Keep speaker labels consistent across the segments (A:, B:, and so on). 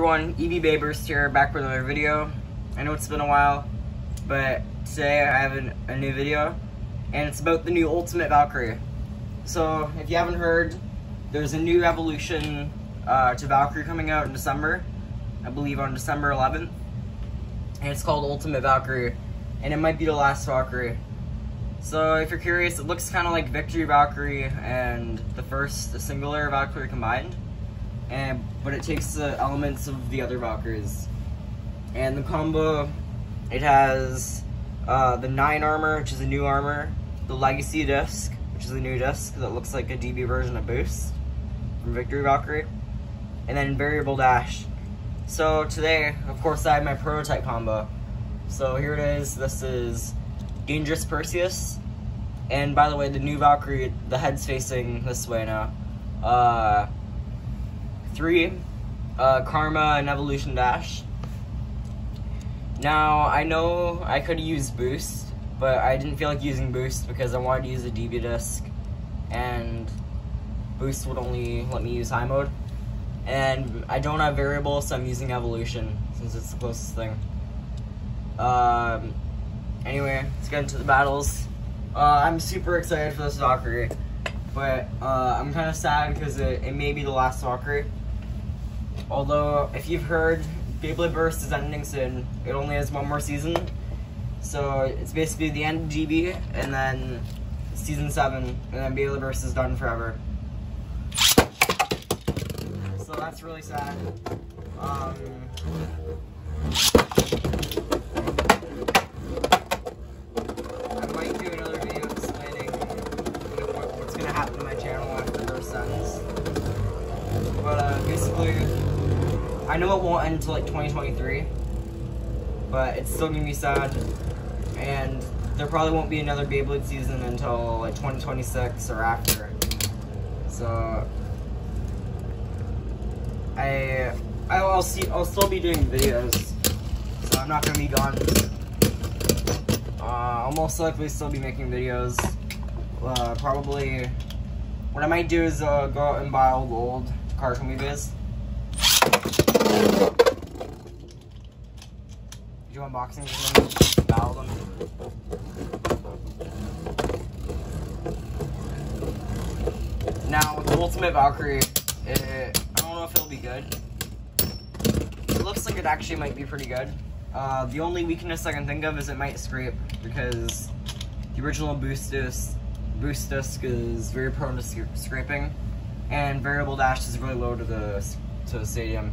A: everyone, EV Babers here, back with another video. I know it's been a while, but today I have an, a new video, and it's about the new Ultimate Valkyrie. So, if you haven't heard, there's a new evolution uh, to Valkyrie coming out in December, I believe on December 11th, and it's called Ultimate Valkyrie, and it might be the last Valkyrie. So, if you're curious, it looks kind of like Victory Valkyrie and the first, the singular Valkyrie combined and but it takes the elements of the other Valkyries. And the combo, it has uh, the 9 armor, which is a new armor, the Legacy disc, which is a new disc that looks like a DB version of Boost from Victory Valkyrie, and then Variable Dash. So today, of course, I have my prototype combo. So here it is. This is Dangerous Perseus. And by the way, the new Valkyrie, the head's facing this way now. Uh, three, uh, Karma and Evolution Dash. Now, I know I could use Boost, but I didn't feel like using Boost because I wanted to use a DB disc, and Boost would only let me use high mode. And I don't have variable, so I'm using Evolution, since it's the closest thing. Um, anyway, let's get into the battles. Uh, I'm super excited for this Valkyrie, but uh, I'm kind of sad because it, it may be the last Valkyrie. Although, if you've heard, Beyblade Burst is ending soon. It only has one more season. So, it's basically the end of DB, and then season 7, and then Beyblade Burst is done forever. So that's really sad. Um, I know it won't end until like 2023, but it's still gonna be sad. And there probably won't be another Beyblade season until like 2026 or after. So I I'll see I'll still be doing videos, so I'm not gonna be gone. Uh, I'll most likely still be making videos. Uh, probably what I might do is uh, go out and buy all the old cartoon movies. Do unboxing battle them. Now, with the Ultimate Valkyrie, it, I don't know if it'll be good. It looks like it actually might be pretty good. Uh, the only weakness I can think of is it might scrape, because the original boost disc, boost disc is very prone to scraping, and variable dash is really low to the to the stadium.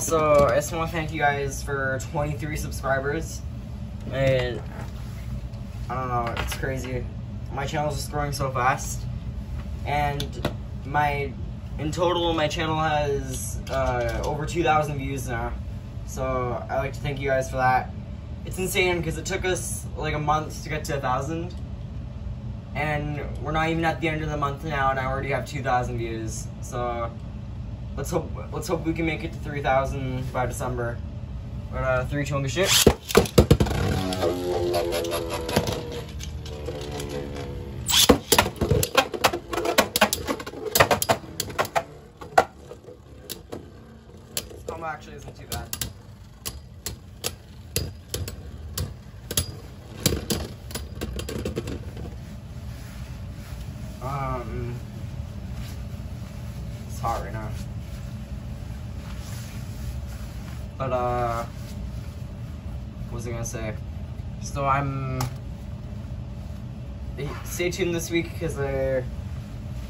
A: Also, I just want to thank you guys for 23 subscribers. And I don't know, it's crazy. My channel's just growing so fast. And my, in total, my channel has uh, over 2,000 views now. So I like to thank you guys for that. It's insane because it took us like a month to get to a thousand. And we're not even at the end of the month now and I already have 2,000 views. So Let's hope let's hope we can make it to 3,000 by December. But uh, three. This combo actually isn't too bad. Um, it's hot right now. But, uh, what was I gonna say? So I'm, stay tuned this week because uh,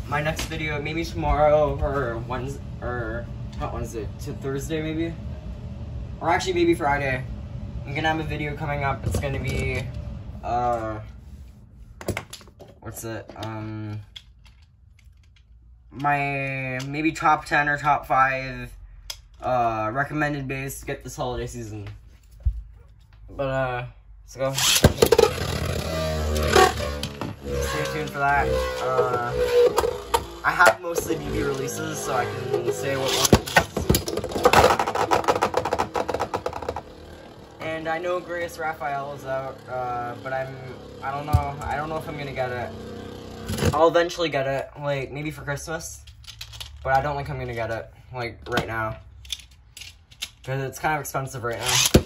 A: my next video, maybe tomorrow or Wednesday, or not Wednesday, to Thursday maybe? Or actually maybe Friday. I'm gonna have a video coming up. It's gonna be, uh, what's it? Um, my maybe top 10 or top 5 uh, recommended bays to get this holiday season. But, uh, let's go. Stay tuned for that. Uh, I have mostly DB releases, so I can say what ones. And I know Greatest Raphael is out, uh, but I'm, I don't know, I don't know if I'm gonna get it. I'll eventually get it, like, maybe for Christmas. But I don't think I'm gonna get it, like, right now. Because it's kind of expensive right now.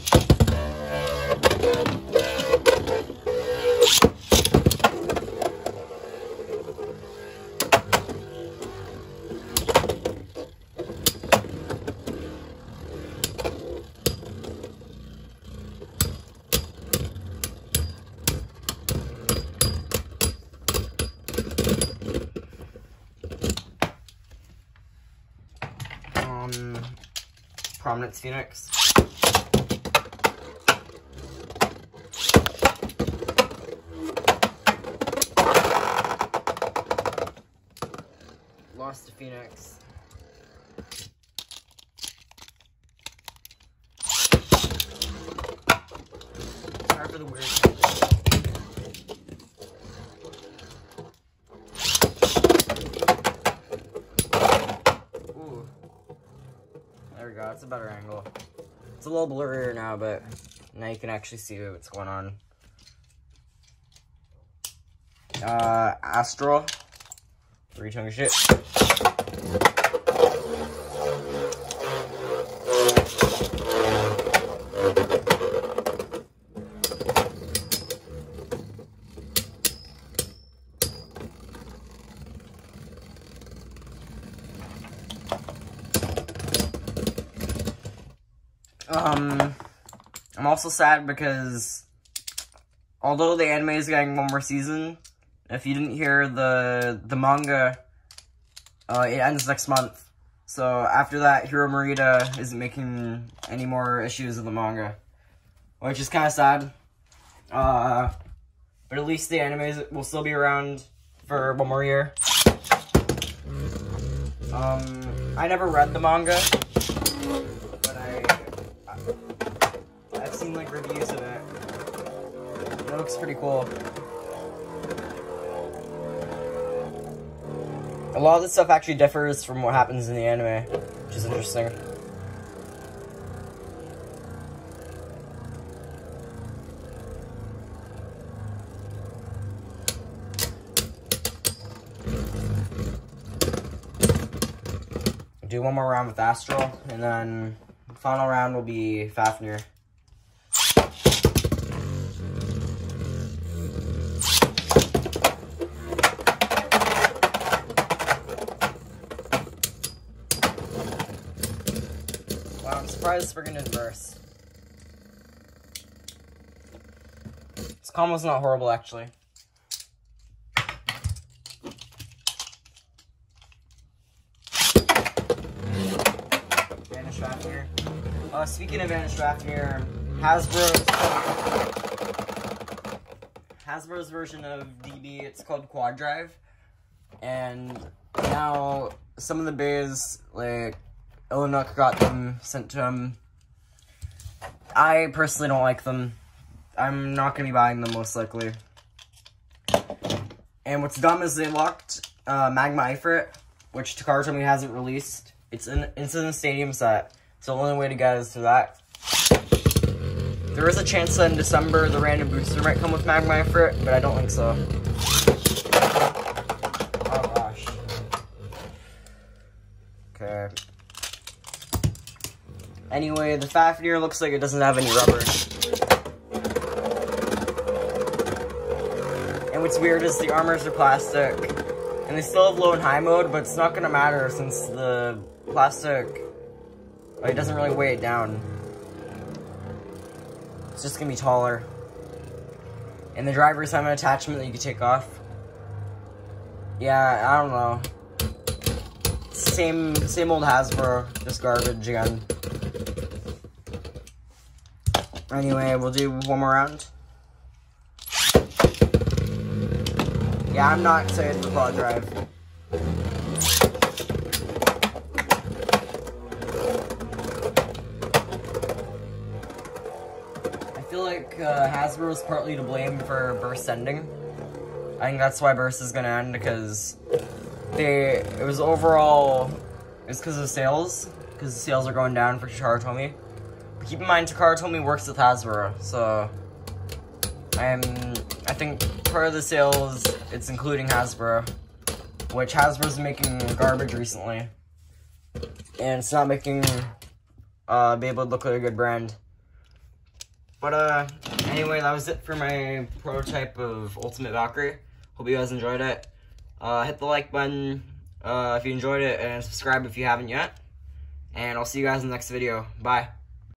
A: Phoenix. Lost to Phoenix. Sorry for the weird. Ooh. It's a better angle. It's a little blurrier now, but now you can actually see what's going on. Uh, Astral. Three tongue shit. Um, I'm also sad because although the anime is getting one more season, if you didn't hear the the manga, uh, it ends next month. So after that, Hiro Morita isn't making any more issues of the manga, which is kind of sad. Uh, but at least the anime will still be around for one more year. Um, I never read the manga, seen like reviews of it. It looks pretty cool. A lot of this stuff actually differs from what happens in the anime, which is interesting. Do one more round with Astral, and then final round will be Fafnir. We're gonna reverse. This combo's not horrible, actually. Vanish Fafnir. Uh, speaking of Vanish Fafnir, Hasbro's Hasbro's version of DB, it's called Quad Drive, and now some of the bays like Illinuk got them sent to him. I personally don't like them. I'm not gonna be buying them most likely. And what's dumb is they locked uh, Magma Ifrit, which Takara told me hasn't released. It's in it's in the stadium set. So the only way to get is through that. There is a chance that in December the random booster might come with Magma Ifrit, but I don't think so. Anyway, the Fafnir looks like it doesn't have any rubber. And what's weird is the armors are plastic. And they still have low and high mode, but it's not gonna matter since the plastic, like, it doesn't really weigh it down. It's just gonna be taller. And the drivers have an attachment that you can take off. Yeah, I don't know. Same, same old Hasbro, just garbage again. Anyway, we'll do one more round. Yeah, I'm not excited for Quad Drive. I feel like uh, Hasbro is partly to blame for Burst ending. I think that's why Burst is gonna end, because they, it was overall, it's because of sales, because sales are going down for Takara Tomy. Keep in mind Takara Tomy works with Hasbro, so I'm I think part of the sales it's including Hasbro, which Hasbro's making garbage recently, and it's not making uh, Beyblade look like a good brand. But uh, anyway, that was it for my prototype of Ultimate Valkyrie. Hope you guys enjoyed it. Uh, hit the like button uh, if you enjoyed it, and subscribe if you haven't yet. And I'll see you guys in the next video. Bye.